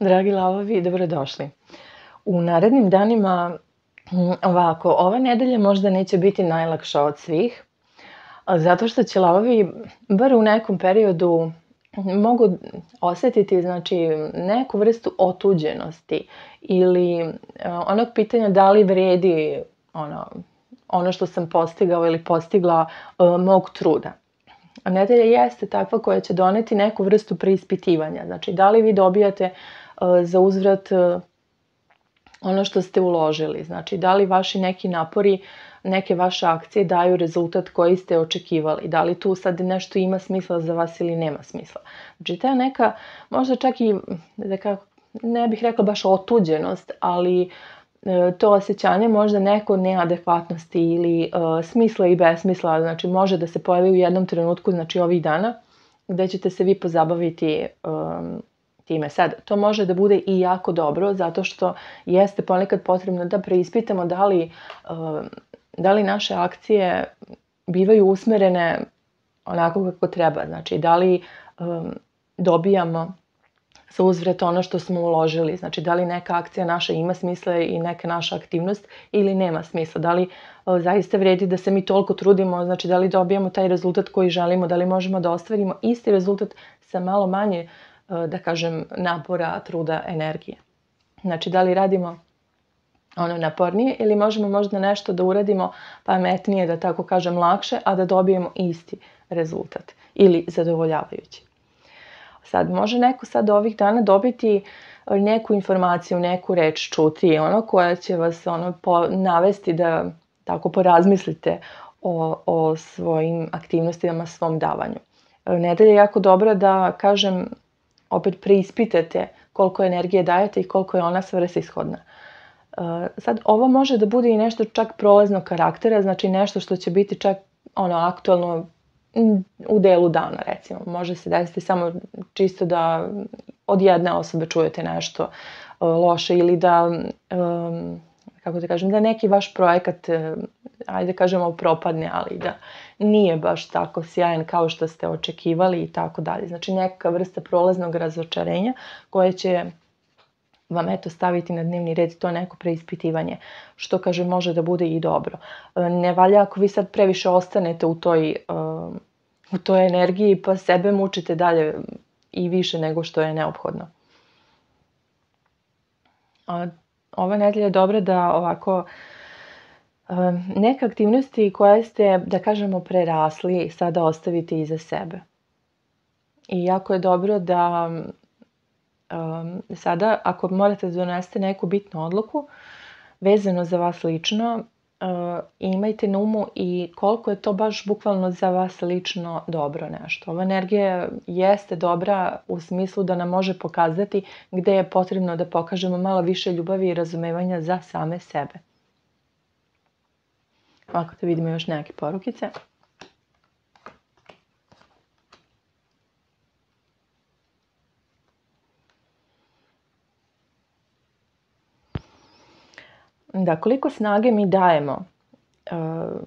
Dragi lavovi, dobrodošli. U narednim danima, ovako, ova nedelja možda neće biti najlakša od svih, zato što će lavovi, bar u nekom periodu, mogu osetiti znači, neku vrstu otuđenosti ili onog pitanja da li vredi ono, ono što sam postigao ili postigla mog truda. Nedelja jeste takva koja će doneti neku vrstu preispitivanja. Znači, da li vi dobijate za uzvrat ono što ste uložili. Znači, da li vaši neki napori, neke vaše akcije daju rezultat koji ste očekivali. Da li tu sad nešto ima smisla za vas ili nema smisla. Znači, ta neka, možda čak i, da kako, ne bih rekla baš otuđenost, ali e, to osjećanje možda neko neadekvatnosti ili uh, smisla i besmisla, znači može da se pojavi u jednom trenutku, znači ovih dana, gde ćete se vi pozabaviti um, time. Sad, to može da bude i jako dobro, zato što jeste ponekad potrebno da preispitamo da li, uh, da li naše akcije bivaju usmerene onako kako treba. Znači, da li um, dobijamo sa uzvret ono što smo uložili. Znači, da li neka akcija naša ima smisla i neka naša aktivnost ili nema smisla. Da li uh, zaista vredi da se mi toliko trudimo, znači da li dobijamo taj rezultat koji želimo, da li možemo da ostvarimo isti rezultat sa malo manje da kažem, napora, truda, energije. Znači, da li radimo ono napornije ili možemo možda nešto da uradimo pametnije, da tako kažem, lakše, a da dobijemo isti rezultat ili zadovoljavajući. Sad, može neko sad ovih dana dobiti neku informaciju, neku reč čuti, ono koja će vas ono po, navesti da tako porazmislite o, o svojim aktivnostima, svom davanju. Nedelja je jako dobra da kažem opet preispitate koliko energije dajete i koliko je ona svrsishodna. Uh, sad, ovo može da bude i nešto čak prolaznog karaktera, znači nešto što će biti čak ono aktualno u delu dana, recimo. Može se desiti samo čisto da od jedne osobe čujete nešto uh, loše ili da, um, kako da kažem, da neki vaš projekat, uh, ajde kažemo, propadne, ali da nije baš tako sjajan kao što ste očekivali i tako dalje. Znači neka vrsta prolaznog razočarenja koje će vam eto staviti na dnevni red to neko preispitivanje, što kaže može da bude i dobro. Ne valja ako vi sad previše ostanete u toj, e, u toj energiji pa sebe mučite dalje i više nego što je neophodno. Ova nedelja je dobra da ovako neke aktivnosti koje ste, da kažemo, prerasli, sada ostavite iza sebe. I jako je dobro da um, sada, ako morate da donesete neku bitnu odluku, vezano za vas lično, uh, imajte na umu i koliko je to baš bukvalno za vas lično dobro nešto. Ova energija jeste dobra u smislu da nam može pokazati gde je potrebno da pokažemo malo više ljubavi i razumevanja za same sebe. Ovako da vidimo još neke porukice. Da, koliko snage mi dajemo uh,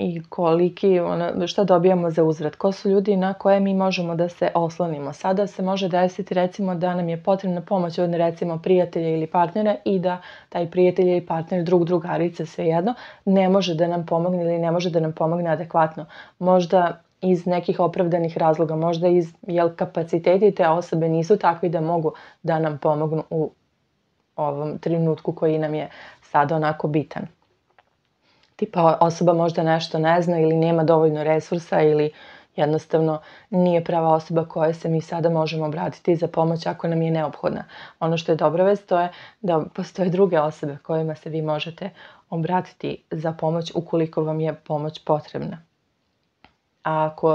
i koliki, ono, šta dobijamo za uzvrat, ko su ljudi na koje mi možemo da se oslonimo. Sada se može desiti recimo da nam je potrebna pomoć od recimo prijatelja ili partnera i da taj prijatelj ili partner, drug drugarica, svejedno, ne može da nam pomogne ili ne može da nam pomogne adekvatno. Možda iz nekih opravdanih razloga, možda iz jel, kapaciteti te osobe nisu takvi da mogu da nam pomognu u ovom trenutku koji nam je sada onako bitan tipa osoba možda nešto ne zna ili nema dovoljno resursa ili jednostavno nije prava osoba koja se mi sada možemo obratiti za pomoć ako nam je neophodna. Ono što je dobra vest to je da postoje druge osobe kojima se vi možete obratiti za pomoć ukoliko vam je pomoć potrebna. A ako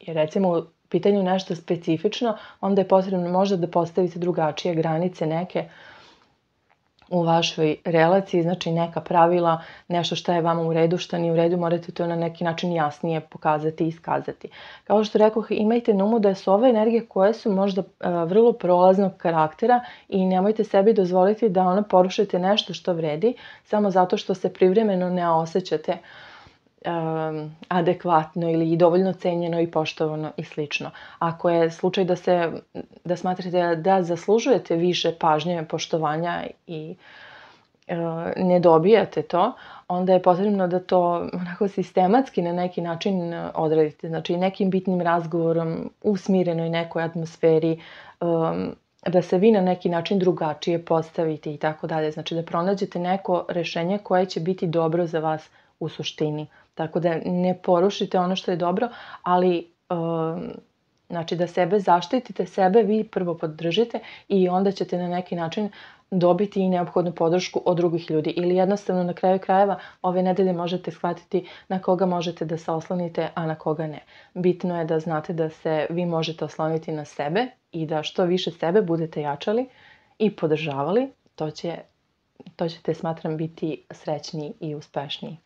je recimo u pitanju nešto specifično, onda je potrebno možda da postavite drugačije granice neke u vašoj relaciji, znači neka pravila, nešto šta je vama u redu, šta nije u redu, morate to na neki način jasnije pokazati i iskazati. Kao što rekoh, imajte na umu da su ove energije koje su možda vrlo prolaznog karaktera i nemojte sebi dozvoliti da ona porušite nešto što vredi, samo zato što se privremeno ne osjećate um, adekvatno ili dovoljno cenjeno i poštovano i slično. Ako je slučaj da se da smatrate da zaslužujete više pažnje, poštovanja i uh, ne dobijate to, onda je potrebno da to onako sistematski na neki način odradite. Znači nekim bitnim razgovorom u smirenoj nekoj atmosferi, um, da se vi na neki način drugačije postavite i tako dalje. Znači da pronađete neko rešenje koje će biti dobro za vas u suštini. Tako da ne porušite ono što je dobro, ali um, znači da sebe zaštitite, sebe vi prvo podržite i onda ćete na neki način dobiti i neophodnu podršku od drugih ljudi. Ili jednostavno na kraju krajeva ove nedelje možete shvatiti na koga možete da se oslonite, a na koga ne. Bitno je da znate da se vi možete osloniti na sebe i da što više sebe budete jačali i podržavali, to, će, to ćete, smatram, biti srećniji i uspešniji.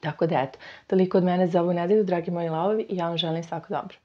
Tako da eto, toliko od mene za ovu nedelju, dragi moji lavovi, i ja vam želim svako dobro.